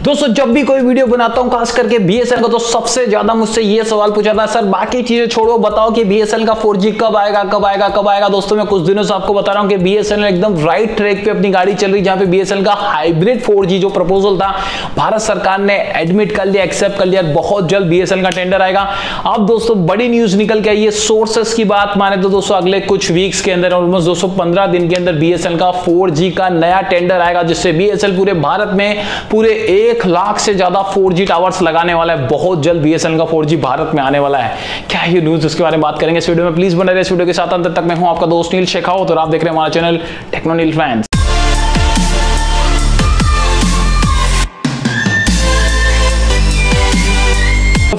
दोस्तों, जब भी कोई वीडियो बनाता हूँ, खास करके बीएसएल का तो सबसे ज़्यादा मुझसे ये सवाल पूछा था सर, बाकी चीज़ें छोड़ो, बताओ कि बीएसएल का 4G कब आएगा कब आएगा कब आएगा? दोस्तों, मैं कुछ दिनों से आपको बता रहा हूँ कि बीएसएल एकदम राइट ट्रैक पे अपनी गाड़ी चल रही जहाँ पे बीएसएल का हाइब्रिड 4G जो प्रपोजल था, भारत सरकार ने एडमिट कर लिया एक्सेप्ट कर लिया, बहुत जल्द बीएसएल का टेंडर आएगा। अब दोस्तों, बड़ी न्यूज़ निकल के आई है सोर्सेस की बात माने तो दोस्तों, अगले कुछ वीक्स के अंदर ऑलमोस्ट दोस्तों, पंद्रह दिन के अंदर बीएसएल का फोर का नया टेंडर आएगा, जिससे बीएसएल पूरे भारत में, पूरे एक लाख से ज़्यादा फोर जी टावर्स लगाने वाला है। बहुत जल्द बीएसएनएल का 4G भारत में आने वाला है। क्या ये न्यूज़ उसके बारे में बात करेंगे? इस वीडियो में प्लीज़ बने रहे इस वीडियो के साथ अंत तक मैं हूँ आपका दोस्त नील शेखावत और आप देख रहे हैं हमारा चैनल टेक्नोनील फैंस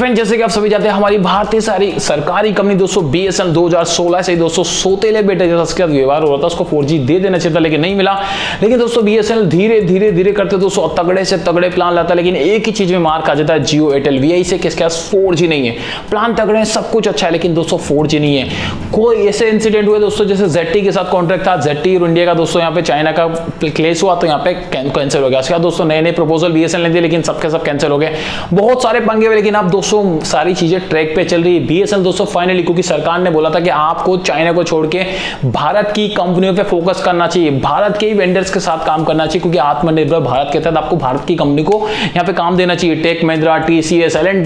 फ्रेंड जैसे कि आप सभी जानते हैं, हमारी भारतीय सारी सरकारी कंपनी दोस्तों बीएसएनएल 2016 से दोस्तों सोतेले बेटे जैसा उसके साथ व्यवहार हो रहा था, उसको 4G दे देना चाहिए था, लेकिन नहीं मिला। लेकिन दोस्तों बीएसएनएल धीरे धीरे धीरे करते दोस्तों तगड़े से तगड़े प्लान लाता है लेकिन एक ही चीज़ में मार खा जाता है, जियो, एयरटेल वी से किसके पास फोर नहीं है। प्लान तगड़े हैं, सब कुछ अच्छा है, लेकिन दोस्तों फोर नहीं है। कोई ऐसे इंसिडेंट हुए, दोस्तों, जैसे जेटी के साथ कॉन्ट्रैक्ट था जेटी और इंडिया का, दोस्तों, यहाँ पे चाइना का क्लेस हुआ तो यहाँ पे कैंसिल हो गया। उसके बाद, दोस्तों नए नए प्रपोजल बीएसएनएल ने दिए, लेकिन सबके सब कैंसिल हो गए। बहुत सारे पंगे हुए, लेकिन अब दोस्तों सारी चीज़ें ट्रैक पे चल रही है। बीएसएल दोस्तों फाइनली क्योंकि सरकार ने बोला था कि आपको चाइना को छोड़ के भारत की कंपनियों पे फोकस करना चाहिए। भारत के ही वेंडर्स के साथ काम करना चाहिए, क्योंकि आत्मनिर्भर भारत के तहत आपको भारत की कंपनी को यहाँ पे काम देना चाहिए। Tech Mahindra TCS L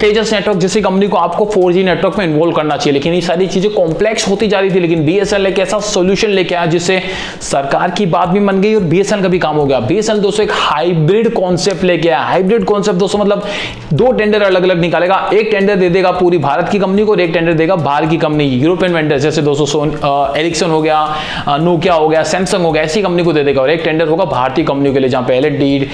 Tejas network जैसी कंपनी को आपको फोर नेटवर्क में इन्वॉल्व करना चाहिए। लेकिन ये सारी चीज़ें कॉम्प्लेक्स होती जा रही थी, लेकिन बीएसएल एक ऐसा सोल्यूशन लेके आया जिससे सरकार की बात भी मन गई और बीएसएल का भी काम हो गया। बी बीएसएल दोस्तों, एक हाइब्रिड कॉन्सेप्ट लेके आया। हाइब्रिड कॉन्सेप्ट दोस्तों मतलब दो टेंडर अलग अलग निकालेगा, एक टेंडर दे देगा पूरी भारत की कंपनी को और एक टेंडर देगा बाहर की कंपनी यूरोपियन वेंडर जैसे दोस्तों सोन एरिक्सन हो गया नोकिया हो गया सैमसंग हो गया, ऐसी कंपनी को दे देगा और एक टेंडर होगा भारतीय कंपनी के लिए, जहाँ पे L D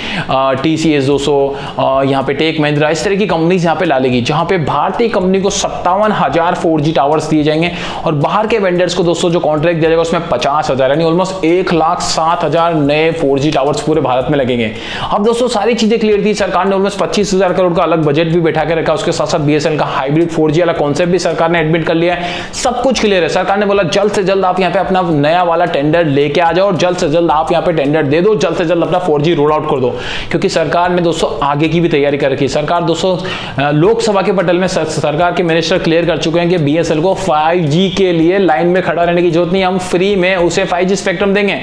T C S दो सौ यहाँ पे टेक महिंद्रा इस तरह की कंपनी यहाँ पे ला लेगी जहाँ पे भारतीय कंपनी को सत्तावन हज़ार फोर जी टावर्स दिए जाएँगे और बाहर के वेंडर्स को दोस्तों जो कॉन्ट्रैक्ट दिया जाएगा, उसमें पचास हज़ार, यानी ऑलमोस्ट एक लाख सात हज़ार नए फोर जी टावर्स पूरे भारत में लगेंगे। अब दोस्तों, सारी चीज़ें क्लियर थी, सरकार ने ऑलमोस्ट पच्चीस हज़ार करोड़ का अलग बजट भी बैठा के रखा उसके साथ साथ बीएसएल का हाइब्रिड 4G वाला कॉन्सेप्ट भी सरकार ने एडमिट कर लिया है। सब कुछ क्लियर है। सरकार ने बोला, जल्द से जल्द आप यहाँ पे अपना नया वाला टेंडर लेके आ जाओ और जल्द से जल्द आप यहाँ पे टेंडर दे दो, जल्द से जल्द अपना 4G रोल आउट कर दो। क्योंकि सरकार ने दोस्तों आगे की भी तैयारी कर रखी सरकार दोस्तों लोकसभा के पटल में सरकार के मिनिस्टर क्लियर कर चुके हैं कि बीएसएल को फाइव के लिए लाइन में खड़ा रहने की ज़रूरत नहीं हम फ्री में उसे फाइव स्पेक्ट्रम देंगे।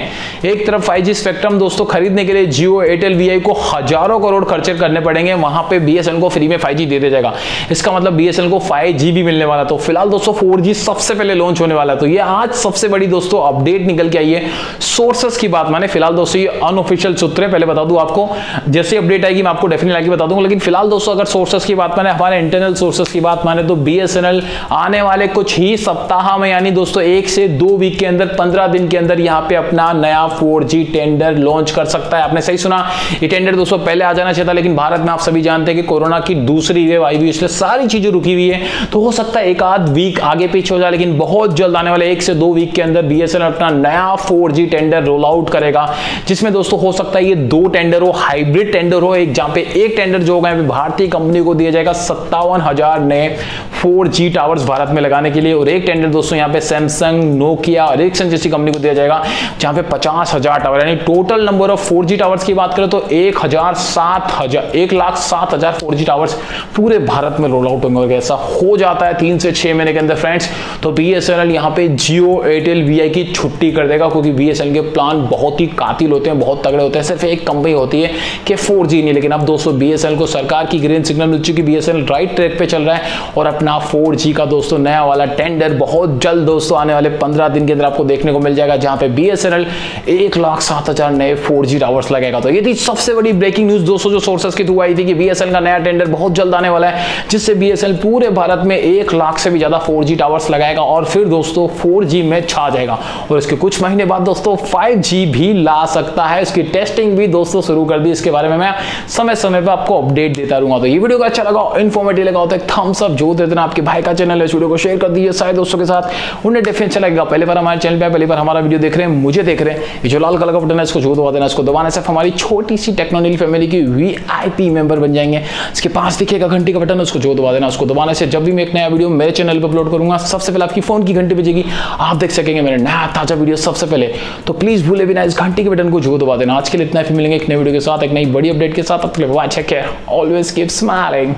एक तरफ़ फाइव स्पेक्ट्रम दोस्तों खरीदने के लिए जियो एयरटेल वी को हज़ारों करोड़ खर्चे करने पड़ेंगे। वहाँ पे बी को फ्री में फाइव दे दिया जाएगा। इसका मतलब बीएसएल को फाइव भी मिलने वाला तो फ़िलहाल दोस्तों फोर सबसे पहले लॉन्च होने वाला तो ये आज सबसे बड़ी दोस्तों अपडेट निकल के आई है। सोर्सेस की बात माने, फ़िलहाल दोस्तों ये अनऑफिशियल सूत्र है। पहले बता दूँ आपको, जैसे अपडेट आएगी, मैं आपको डेफिनेटली आगे बता दूँगा। लेकिन फ़िलहाल दोस्तों, अगर सोर्सेस की बात माने, हमारे इंटरनल सोर्सेस की बात माने तो बीएसएनएल आने वाले कुछ ही सप्ताह में, यानी दोस्तों, एक से दो वीक के अंदर, पंद्रह दिन के अंदर यहाँ पे अपना नया फोर टेंडर लॉन्च कर सकता है। आपने सही सुना, ये टेंडर दोस्तों पहले आ जाना चाहिए था, लेकिन भारत में आप सभी जानते हैं कि कोरोना की दूसरी वेव आई हुई इसलिए सारी चीज़ें रुकी हुई है। तो हो सकता है एक आध वीक आगे पीछे हो जाए, लेकिन बहुत जल्द आने वाले एक से दो वीक के अंदर बीएसएनएल अपना नया 4G टेंडर रोल आउट करेगा, जिसमें दोस्तों हो सकता है ये दो टेंडर हो हाइब्रिड टेंडर हो, एक जहाँ पे एक टेंडर जो होगा भारतीय कंपनी को दिया जाएगा सत्तावन हज़ार नए 4G टावर्स भारत में लगाने के लिए, और एक टेंडर दोस्तों यहाँ पे सैमसंग नोकिया और एक जैसी कंपनी को दिया जाएगा, जहाँ पे पचास हज़ार टावर यानी total number of four towers की बात करें तो एक हज़ार सात हज़ार, एक लाख सात हज़ार फोर टावर्स पूरे भारत में रोल आउट होंगे। ऐसा हो जाता है तीन से छह महीने के अंदर फ्रेंड्स तो बी एस एन एल यहाँ पे जियो एयरटेल वी आई की छुट्टी कर देगा, क्योंकि बी एस एन एल के प्लान बहुत ही कातिल होते हैं, बहुत तगड़े होते हैं। सिर्फ़ एक कंपनी होती है कि फोर जी नहीं, लेकिन अब दोस्तों बी एस एन एल को सरकार की ग्रीन सिग्नल मिल चुकी B S N L right track पे चल रहा है और अपना फोर जी का दोस्तों नया वाला टेंडर बहुत जल्द दोस्तों आने वाले पंद्रह दिन के अंदर आपको देखने को मिल जाएगा, जहाँ पे बी एस एन एल एक लाख सात हज़ार नए फोर जी टावर्स लगेगा तो ये थी सबसे बड़ी ब्रेकिंग न्यूज़ दोस्तों, जो सोर्सेस की थ्रू आई थी कि बीएसएनएल का नया टेंडर बहुत जल्द आने वाला है, जिससे बीएसएनएल पूरे भारत में एक लाख से भी ज़्यादा 4G टावर्स लगाएगा और फिर दोस्तों 4G में छा जाएगा। और इसके कुछ महीने बाद दोस्तों 5G भी ला सकता है। इसकी टेस्टिंग भी दोस्तों शुरू कर दी। इसके बारे में मैं समय समय पर आपको अपडेट देता रहूँगा। तो ये वीडियो को अच्छा लगा इन्फॉर्मेटिव लगा तो थम्स अप जो देते आपके भाई का चैनल है वीडियो को शेयर कर दीजिए सारे दोस्तों के साथ। उन्हें डिफेंस अच्छा लगेगा। पहले बार हमारे चैनल पर पहली बार हमारा वीडियो देख रहे हैं, मुझे देख रहे हैं। जो लाल कलर का बटन है, इसको जो दबा देना। इसको दबाने से हमारी छोटी सी टेक्नोलॉजी फैमिली की वी मेंबर बन जाएँगे। इसके पास दिखेगा घंटी का बटन उसको जो दबा देना, उसको दबाने से जब भी मैं एक नया वीडियो मेरे चैनल पर अपलोड करूँगा, सबसे पहले आपकी फ़ोन की घंटी बजेगी। आप देख सकेंगे मेरे नया ताज़ा वीडियो सबसे पहले। तो प्लीज़ भूले बिना इस घंटी के बटन को जो दबा देना। आज के लिए इतना फिर मिलेंगे एक नए वीडियो के साथ, एक नई बड़ी अपडेट के साथ। Always keep smiling